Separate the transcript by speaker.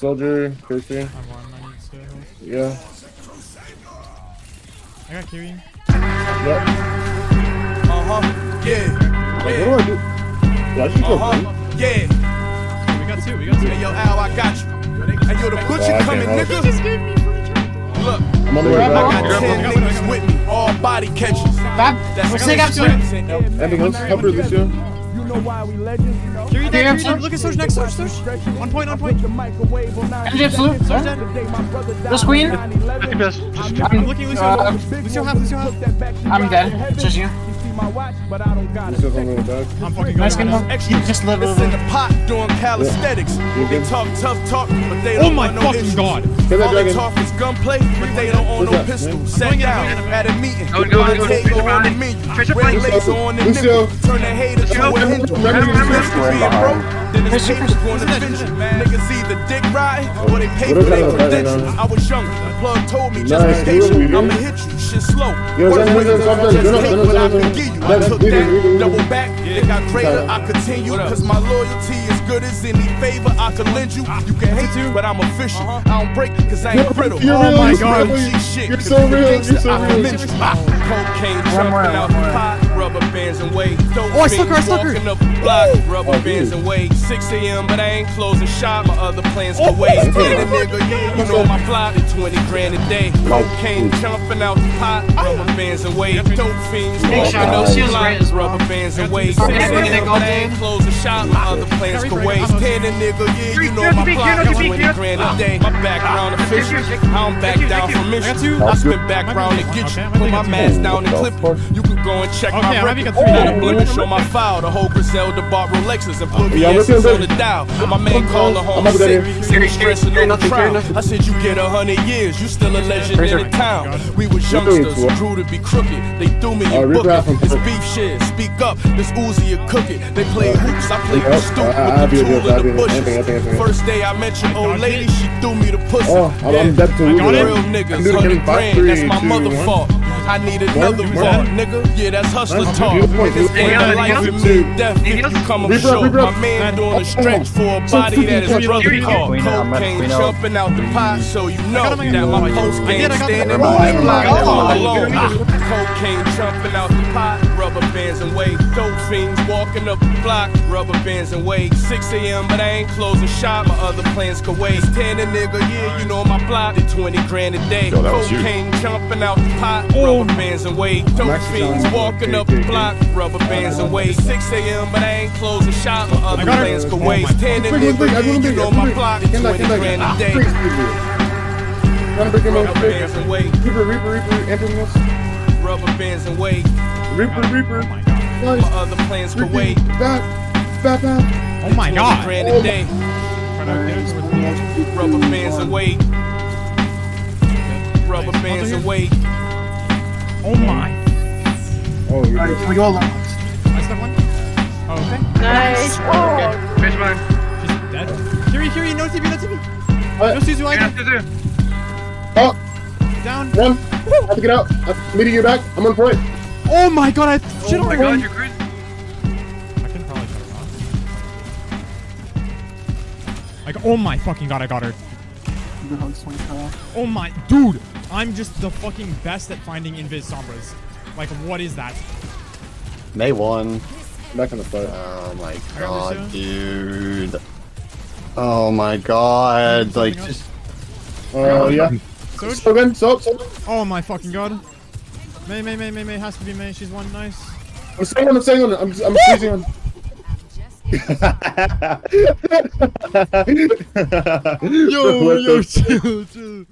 Speaker 1: Soldier, Christy.
Speaker 2: I'm one. I need to heal.
Speaker 1: Yeah.
Speaker 2: I got Kiri.
Speaker 1: Yep.
Speaker 3: Uh-huh. Yeah.
Speaker 1: Like, what do I do? Yeah, I should go.
Speaker 3: Uh-huh. Yeah.
Speaker 2: We got two. We got two.
Speaker 3: Hey, yo, Al, I got you. Hey, yo, the butcher
Speaker 1: I
Speaker 3: coming,
Speaker 1: can't help
Speaker 3: nigga. Look,
Speaker 1: I'm on the way
Speaker 3: I
Speaker 1: back.
Speaker 3: got ten niggas with me, all body catches.
Speaker 4: Back.
Speaker 3: That's
Speaker 4: We'll take up to it.
Speaker 1: Anything else? Help her, Lucio.
Speaker 5: You know why we legends, you know?
Speaker 2: Kiri
Speaker 4: Kiri,
Speaker 2: dead.
Speaker 4: I'm
Speaker 2: Kiri
Speaker 4: sorry.
Speaker 2: dead. Look at Surge next. Surge. Surge. One point. One point.
Speaker 5: The microwave
Speaker 4: Energy flu.
Speaker 2: Surge dead.
Speaker 5: The day my brother died
Speaker 4: This queen?
Speaker 2: I'm looking Lucio.
Speaker 4: Uh,
Speaker 2: Lucio half. Lucio half.
Speaker 5: put that back to
Speaker 4: I'm dead. It's just you.
Speaker 5: You see my watch, but I don't got it.
Speaker 1: Lucio's on the way back.
Speaker 2: I'm fucking
Speaker 4: Nice
Speaker 2: going.
Speaker 4: skin.
Speaker 3: Extra.
Speaker 4: You just live
Speaker 3: It's in the pot doing calisthenics.
Speaker 1: You
Speaker 3: They talk tough talk, but they
Speaker 2: Oh
Speaker 3: don't
Speaker 2: my
Speaker 3: want no
Speaker 2: fucking
Speaker 3: issues.
Speaker 2: god.
Speaker 3: All they talk is gunplay, but they don't own
Speaker 1: What's
Speaker 3: no
Speaker 1: up,
Speaker 3: pistols.
Speaker 1: man?
Speaker 3: Sat down
Speaker 2: I'm going in.
Speaker 3: at a meeting.
Speaker 6: Go, go,
Speaker 3: My
Speaker 6: go,
Speaker 3: table
Speaker 6: go,
Speaker 3: on the
Speaker 6: go.
Speaker 3: menu. Red
Speaker 6: point.
Speaker 3: laser on the nipple. Turn the hater to a
Speaker 1: Remember-
Speaker 3: Hindu.
Speaker 1: remember-
Speaker 3: If
Speaker 1: remember-
Speaker 3: it's broke, then it's
Speaker 4: Tracer
Speaker 3: papers going to finish you. Niggas either dick riding or they pay for their credentials. I was younger. The plug told me just
Speaker 1: Nice,
Speaker 3: be patient. I'ma hit you. Shit slow.
Speaker 1: Yo,
Speaker 3: Work
Speaker 1: Zen,
Speaker 3: with
Speaker 1: Zen,
Speaker 3: it,
Speaker 1: stop that.
Speaker 3: just
Speaker 1: Get
Speaker 3: take what I
Speaker 1: up,
Speaker 3: can
Speaker 1: get
Speaker 3: give you. I
Speaker 1: That's
Speaker 3: took
Speaker 1: leave it,
Speaker 3: that,
Speaker 1: leave it, leave it.
Speaker 3: double back, think I greater, I continue. Cause my loyalty is good as any favor I could lend you. You can hate you, but I'm official. Uh-huh. I don't break cause I ain't brittle.
Speaker 1: You're
Speaker 3: Oh
Speaker 1: real,
Speaker 3: my
Speaker 1: you're
Speaker 3: god, shit.
Speaker 1: You're so real, you're so real.
Speaker 3: Cocaine
Speaker 4: One more,
Speaker 3: jumping out
Speaker 4: one
Speaker 3: the pot, rubber bands and weight. Dope
Speaker 2: Oh, I stuck her, I
Speaker 3: fiends
Speaker 2: stuck her.
Speaker 3: walking up the block, rubber
Speaker 1: Oh,
Speaker 3: bands
Speaker 1: dude.
Speaker 3: and weight. 6 a.m., but I ain't closing shop. My other plans can wait.
Speaker 1: Oh,
Speaker 3: Get nigga, yeah, you know my plot. 20 grand a day. Cocaine jumping out the pot, rubber bands and weight. Dope fiends
Speaker 4: Big
Speaker 3: walking
Speaker 4: shot.
Speaker 3: up the block,
Speaker 4: great as well.
Speaker 3: rubber bands and weight.
Speaker 4: Sorry,
Speaker 3: 6 a.m., but I ain't closing shop. My other plans can wait. Ten a nigga, yeah, you know my
Speaker 6: Big
Speaker 3: plot. 20 grand a day. My background official. I don't back down from missions. I spin background to get you. Put my mask down and clip you. You can go and check
Speaker 2: Okay,
Speaker 3: my
Speaker 2: I
Speaker 3: record.
Speaker 2: got
Speaker 3: Not a
Speaker 2: now.
Speaker 3: blemish on my file. The whole Griselda bought Rolexes and put
Speaker 1: Yeah, I'm
Speaker 3: VS's
Speaker 1: looking
Speaker 3: on the dial. My man called the
Speaker 1: I'm
Speaker 3: home
Speaker 1: up with
Speaker 3: sick.
Speaker 1: here.
Speaker 3: Stressing on the trial. I said you get a hundred years. You still a legend in the town. We was
Speaker 1: You're doing
Speaker 3: youngsters, grew to be crooked. They threw me in book
Speaker 1: rap
Speaker 3: It's beef shit. Speak up. This Uzi a cook it. They play hoops. I play
Speaker 1: Yep,
Speaker 3: with Stoop
Speaker 1: I- I
Speaker 3: with the
Speaker 1: you,
Speaker 3: tool in the bushes.
Speaker 1: anything, anything.
Speaker 3: First day I met your old lady, she threw me the pussy.
Speaker 1: Oh, I'm, I'm dead to
Speaker 2: I
Speaker 1: lose
Speaker 2: got
Speaker 1: it.
Speaker 2: it.
Speaker 3: Real niggas, hundred grand, that's my mother fault. I need another
Speaker 1: One.
Speaker 3: nigga. Yeah, that's hustler
Speaker 1: Nice.
Speaker 3: talk.
Speaker 1: Good point, good
Speaker 3: This
Speaker 1: point.
Speaker 3: ain't
Speaker 6: Anything
Speaker 3: life
Speaker 6: else?
Speaker 3: for me. Death if you come up short. My man doing a stretch for a body that his brother caught.
Speaker 7: Queen out, I'm at
Speaker 3: Cocaine jumping out the pot, so you know
Speaker 2: got him, I got
Speaker 3: that my post game
Speaker 2: I got him.
Speaker 3: standing on the block all alone. Cocaine jumping out the pot, rubber bands and weight. Dope fiends walking up the block, rubber bands and weight. 6 a.m., but I ain't closing shop. My other plans could wait. 10 a nigga, yeah, you know my block. Did 20 grand a day.
Speaker 7: Yo, that was you.
Speaker 3: Cocaine jumping out the pot, rubber bands and weight. Dope fiends walking up the block, rubber bands and weight. 6 a.m., but I ain't closing shop. My other plans could wait. 10 a nigga, yeah, you know my
Speaker 1: think-
Speaker 3: Did 20 grand a day.
Speaker 1: Trying to break him
Speaker 3: Rubber bands and weight,
Speaker 1: Reaper, Reaper, Reaper, Infamous.
Speaker 3: Rubber bands and weight.
Speaker 1: Reaper, Reaper.
Speaker 2: Oh my god.
Speaker 3: My other plans could wait.
Speaker 1: Freaking Back, back, back.
Speaker 2: Oh my god.
Speaker 3: grand a day.
Speaker 1: Oh,
Speaker 3: Rubber bands and weight. Rubber bands and weight.
Speaker 2: Oh my.
Speaker 1: Oh, you're
Speaker 4: Alright, can we go along?
Speaker 2: I stuck one. Oh, okay.
Speaker 8: Nice. Oh. Oh.
Speaker 6: Okay, finish mine.
Speaker 2: She's dead. Kiri, Kiri, no TP, no TP.
Speaker 1: What?
Speaker 2: No Suzu
Speaker 6: You're
Speaker 2: either.
Speaker 6: gonna have to do.
Speaker 1: Oh,
Speaker 2: Down.
Speaker 1: one. I have to get out. I'm meeting you back. I'm on point.
Speaker 2: Oh my god, I shit
Speaker 6: Oh
Speaker 2: on
Speaker 6: my
Speaker 2: my
Speaker 6: god, you're cruising.
Speaker 2: I can probably shut her off. Like, oh my fucking god, I got her. Oh my, dude, I'm just the fucking best at finding invis sombras. Like, what is that?
Speaker 7: Mei one.
Speaker 1: I'm back in the fight.
Speaker 7: Oh my god, dude. Oh my god. Like, just.
Speaker 1: Oh, yeah.
Speaker 2: Surge?
Speaker 1: So good. So, so.
Speaker 2: Oh my fucking god. Mei, Mei, Mei, Mei, Mei, has to be Mei. She's one, nice.
Speaker 1: I'm staying on. I'm staying on. I'm, I'm squeezing on.
Speaker 2: Yo,
Speaker 1: What
Speaker 2: yo,
Speaker 1: the-
Speaker 2: chill, chill.